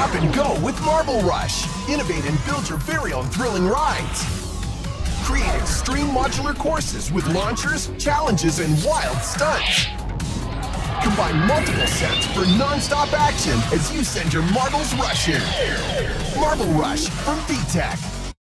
Stop and go with Marble Rush. Innovate and build your very own thrilling rides. Create extreme modular courses with launchers, challenges, and wild stunts. Combine multiple sets for non-stop action as you send your marbles rushing. Marble Rush from VTech.